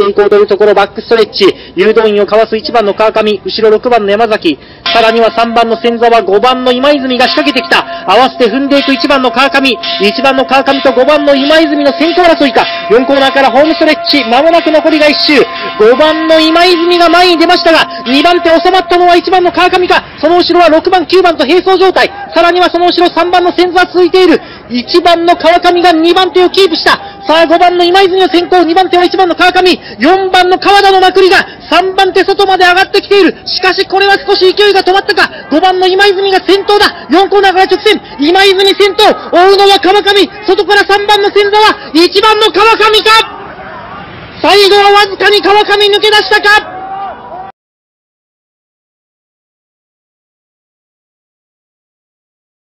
っていこうところ、バックストレッチ。誘導員をかわす1番の川上、後ろ6番の山崎。さらには3番の千沢、5番の今泉が仕掛けてきた。合わせて踏んでいく1番の川上。1番の川上と5番の今泉の先頭争いか。4コーナーからホームストレッチ。間もなく残りが1周。5番の今泉が前に出ましたが、2番手収まったのは1番の川上か。その後ろは6番、9番と並走状態。さらにはその後ろ3番の千沢続いている。1番の川上が2番手をキープした。さあ5番の今泉の先行、2番手は1番の川上、4番の川田のまくりが3番手外まで上がってきている。しかしこれは少し勢いが止まったか。5番の今泉が先頭だ。4コーナーから直線。今泉先頭。追うのは川上。外から3番の千沢。1番の川上か最後はわずかに川上抜け出したか